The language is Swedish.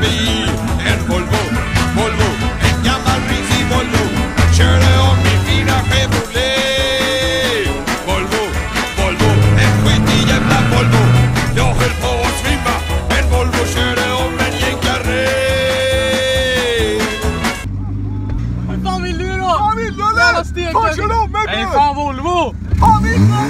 bil En Volvo, Volvo En gammal risig Volvo Körde om min fina Chevrolet Volvo, Volvo En skitig jävla Volvo Jag höll på att svimma En Volvo körde om en jänkare Vad fan vill du då? Vad vill du eller? stek- Fan kör om mig Nej fan Volvo! Fan vill du?